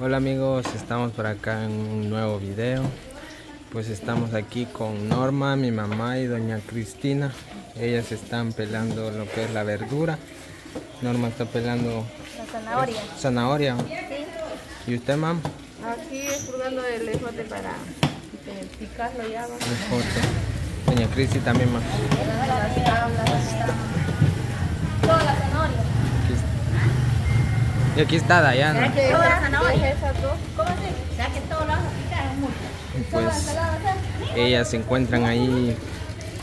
Hola amigos, estamos por acá en un nuevo video. Pues estamos aquí con Norma, mi mamá y doña Cristina. Ellas están pelando lo que es la verdura. Norma está pelando La zanahoria. zanahoria. Sí. ¿Y usted, mam? Aquí expurgando el ejote para eh, picarlo ya. Ejote. Doña Cristi también, mam. Las tablas. Toda la zanahoria. Aquí está. Y aquí está Dayana. que toda la zanahoria? Esas dos. ¿Cómo así? sea que todo lo vas a picar mucho. Y Toda la pues ensalada, ¿sabes? ellas se encuentran ahí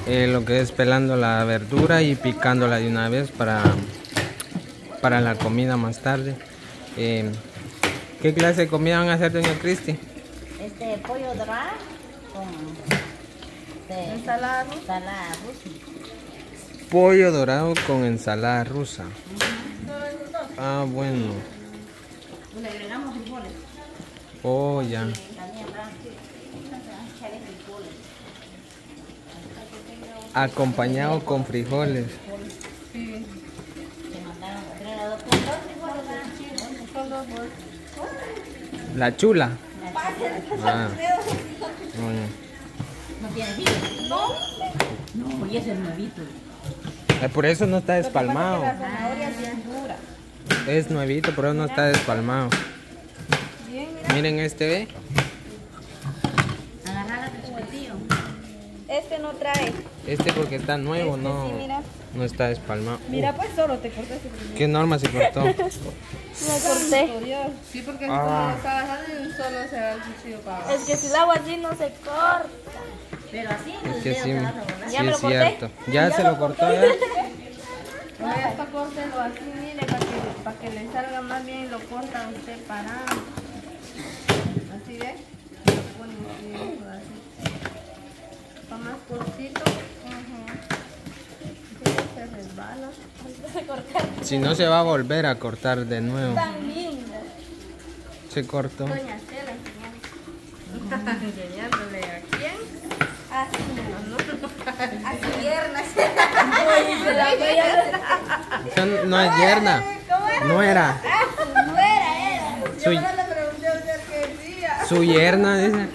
eh, lo que es pelando la verdura y picándola de una vez para, para la comida más tarde. Eh, ¿Qué clase de comida van a hacer, doña Cristi? Este pollo dorado con este, Ensalada rusa. ensalada rusa. Pollo dorado con ensalada rusa. Ah, bueno. Le agregamos frijoles. Oh, ya. Acompañado con frijoles. Sí. La chula. Ah. No tiene. No. No, y ese es nuevito. Eh, Por eso no está despalmado. Zanahoria es nuevito, pero no está despalmado. Bien, mira. Miren este, ve. Agarrala. Este no trae. Este porque está nuevo, Este no, sí, mira. no está despalmado. Mira, pues solo te cortaste. ¿Qué norma se cortó? Me corté. Sí, porque Ah. como lo está bajando y solo se va el cuchillo para abajo. Es que si lo hago así no se corta. Pero así Es que sí, te vas a volar. sí ¿Ya me es lo corté? cierto. Ya, se lo cortó, ¿ya? No, ya está córtelo así, mire, para que, para que le salga más bien lo corta usted parado. Así ve. Para más cortito. Se resbala. Si no se va a volver a cortar de nuevo. Tan lindo. Se cortó. Doña Estela enseñando. Enseñándole a quién. Así, ¿no? Voy a- Eso no es yerna. No era. No era, era. Su, le pregunté a usted qué decía. su yerna, dice.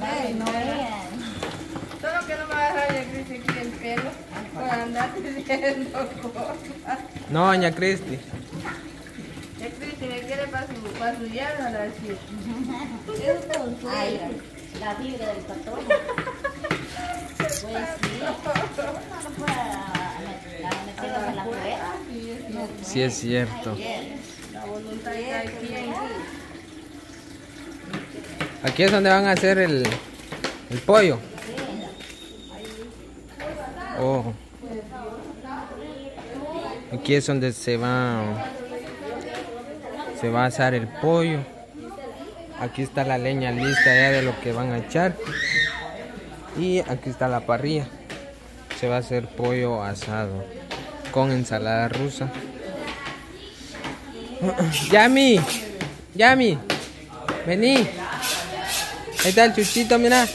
Ay, no era. Solo que no me va a dejar Cristi aquí el pelo por andar diciendo cosas. No, doña Cristi. Ya Cristi me quiere para su, para su yerno, la decir. Es. Ay, la fibra del patrón. Pues sí. No, no a met- a meterlas en la juguera. Sí es cierto. Aquí es donde van a hacer el, el pollo. Oh. Aquí es donde se va se va a asar el pollo. Aquí está la leña lista ya de lo que van a echar. Y aquí está la parrilla. Se va a hacer pollo asado con ensalada rusa. Yami, Yami, vení. Ahí está el chuchito, mira.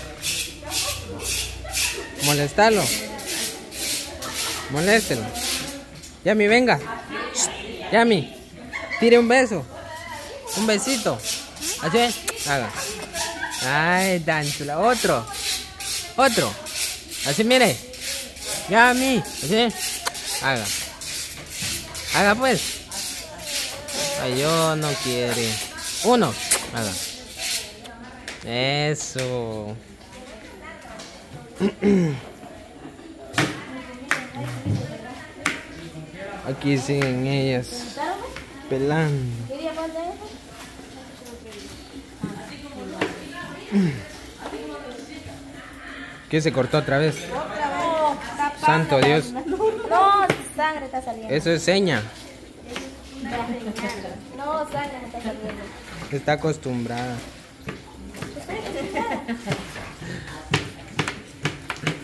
Molestalo. Moléstelo. Yami, venga. Yami, tire un beso. Un besito. Así. Haga. Ay, tan. Otro. Otro. Así, mire. Yami. Así. Haga. Haga pues. Yo no quiere. Uno. Haga. Eso. Aquí siguen ellas pelando. ¿Qué se cortó otra vez? No, está Santo Dios. No, sangre está saliendo. Eso es seña. No, sangre me está saliendo. Está acostumbrada.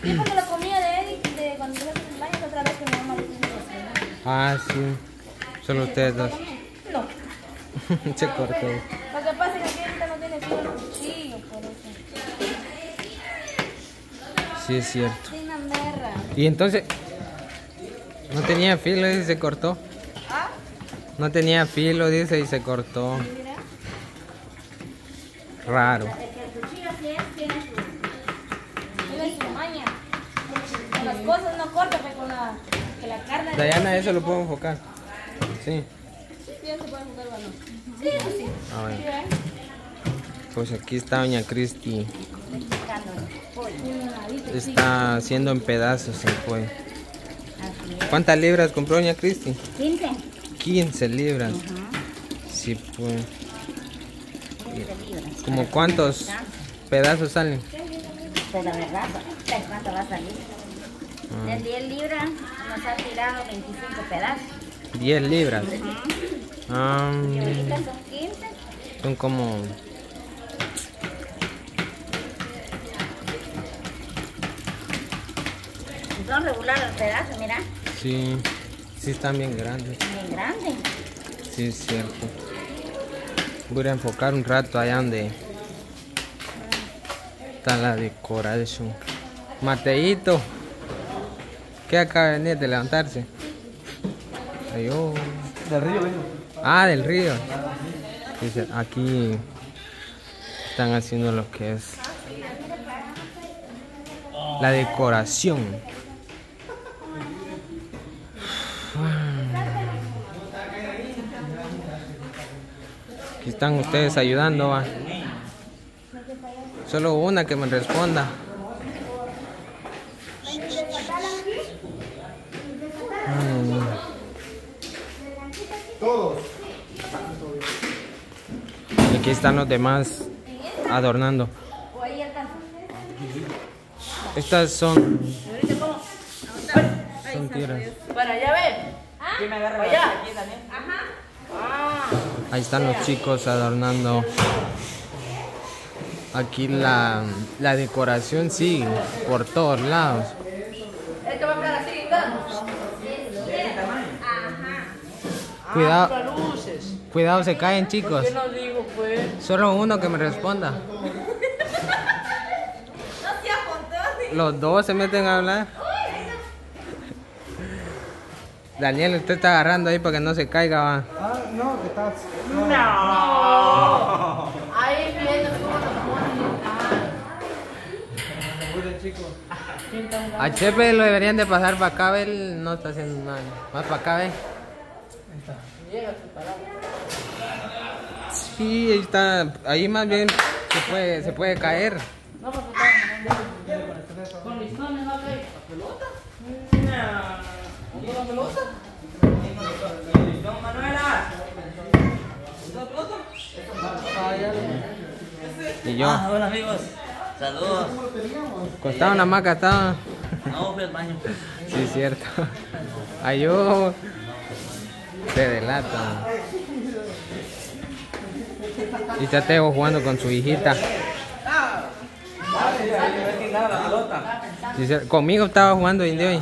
Yo porque lo comía de Eric de cuando tuve cumpleaños otra vez que mi mamá así. Ah, sí. Solo ustedes dos. No. se cortó. Lo que pasa es que aquí ahorita no tiene filo el cuchillo, por eso. Sí, es cierto. Merra. Y entonces, no tenía filo y se cortó. No tenía filo, dice, y se cortó. Raro. Las cosas no corta, pero con la, que la carne... Dayana, eso lo puedo enfocar. Sí. Sí, se puede balón. Sí, sí. Pues aquí está Doña Cristi. Está haciendo en pedazos el pollo. ¿Cuántas libras compró Doña Cristi? 15. 15 libras. Sí, pues. 15 libras. ¿Como cuántos pedazos salen? Pues la verdad, ¿sabes cuánto va a salir? De 10 libras nos ha tirado 25 pedazos. 10 libras. Ah, Y ahorita son 15. son como... Son regular los pedazos, mira. Sí, sí están bien grandes. Bien grandes. Sí, es cierto. Voy a enfocar un rato allá donde está la decoración. Mateito, ¿qué acaba de venir de levantarse? Ay, oh. Del río vengo. Ah, del río. Dice, aquí están haciendo lo que es la decoración. Están ustedes ayudando, va. Solo una que me responda. Mm. Todos. Y Aquí están los demás adornando. O ahí alcanza. Estas son, son tiras. Para allá ver. ¿Ah? Para allá. Ajá. Ah. Ahí están los chicos adornando. Aquí la, la decoración sigue por todos lados. Cuidado, luces. cuidado se caen chicos. ¿Qué no digo, pues? Solo uno que me responda. Los dos se meten a hablar. Daniel, usted está agarrando ahí para que no se caiga. va. Ah, no, que estás. No. Ahí viendo cómo nos ponen. Chico. A Chepe lo deberían de pasar para acá, él no está haciendo nada. Más para acá, ve. Sí, ahí está. Ahí más bien se puede, se puede caer. No, porque está con listones, ¿no? ¿La pelota? No. Manuela. ¿Una pelota? Y yo, Ah, hola amigos. Saludos. acostado en la maca estaba. No, fui al baño. Sí, cierto. Ay, yo. Se delata. Y está Teo jugando con su hijita. Dice, conmigo estaba jugando indio.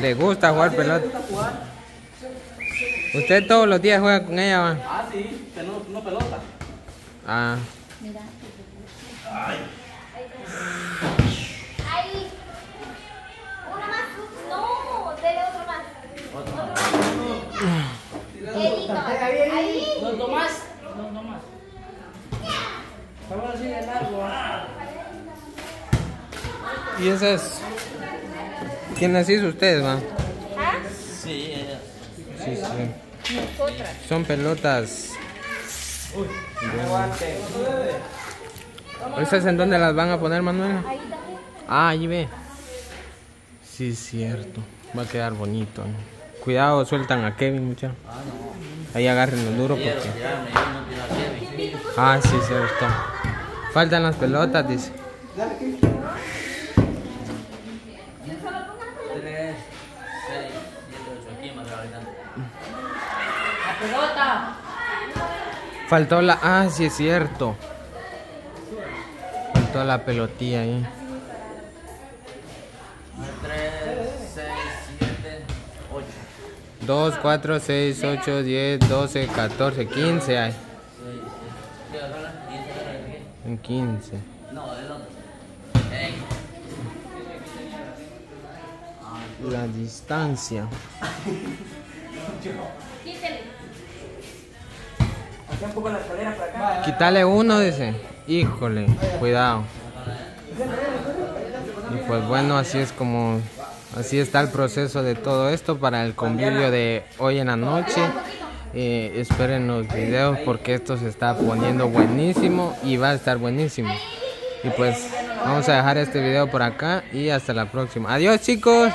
Le gusta jugar pelota. Usted todos los días juega con ella, va. Ah, sí, tenemos una pelota. Ah, Mira. Ahí. Uno más. No, dele otro más. Otro más. Ahí. ¿No tomas? No tomas. Vamos así de largo. y esas. ¿Quién las hizo ustedes, va? Son pelotas. ¿Esas en dónde las van a poner, Manuela? Ahí también. Ah, ahí ve. Sí, es cierto. Va a quedar bonito. ¿no? Cuidado, sueltan a Kevin, muchachos. Ahí agarren lo duro porque. Ah, sí, cierto. Faltan las pelotas, dice. Tres, seis, siete, ocho. Aquí más ahorita. Faltó la. Ah, sí, es cierto. Faltó la pelotilla ahí. Tres, seis, siete, ocho. 2, 4, 6, 8, 10, 12, 14, 15 hay. En 15. No. La distancia. Quítele. Hacía un poco la escalera para acá. Quítale uno, dice. Híjole, cuidado. Y pues bueno, así es como, así está el proceso de todo esto para el convivio de hoy en la noche. Eh, esperen los videos porque esto se está poniendo buenísimo y va a estar buenísimo. Y pues vamos a dejar este video por acá y hasta la próxima. Adiós, chicos.